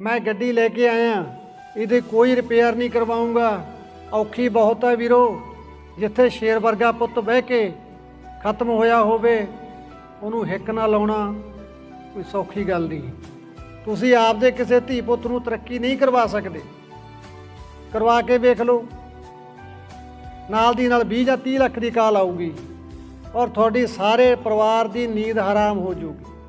ਮੈਂ ਗੱਡੀ ਲੈ ਕੇ ਆਇਆ। ਇਹਦੇ ਕੋਈ ਰਿਪੇਅਰ ਨਹੀਂ ਕਰਵਾਉਂਗਾ। ਔਖੀ ਬਹੁਤ ਹੈ ਵੀਰੋ। ਜਿੱਥੇ ਸ਼ੇਰ ਵਰਗਾ ਪੁੱਤ ਬਹਿ ਕੇ ਖਤਮ ਹੋਇਆ ਹੋਵੇ, ਉਹਨੂੰ ਹਿੱਕ ਨਾ ਲਾਉਣਾ ਕੋਈ ਸੌਖੀ ਗੱਲ ਨਹੀਂ। ਤੁਸੀਂ ਆਪਦੇ ਕਿਸੇ ਧੀ ਪੁੱਤ ਨੂੰ ਤਰੱਕੀ ਨਹੀਂ ਕਰਵਾ ਸਕਦੇ। ਕਰਵਾ ਕੇ ਵੇਖ ਲਓ। ਨਾਲ ਦੀ ਨਾਲ 20 ਜਾਂ 30 ਲੱਖ ਦੀ ਕਾਲ ਆਊਗੀ। ਔਰ ਤੁਹਾਡੀ ਸਾਰੇ ਪਰਿਵਾਰ ਦੀ ਨੀਂਦ ਹਰਾਮ ਹੋ ਜਾਊਗੀ।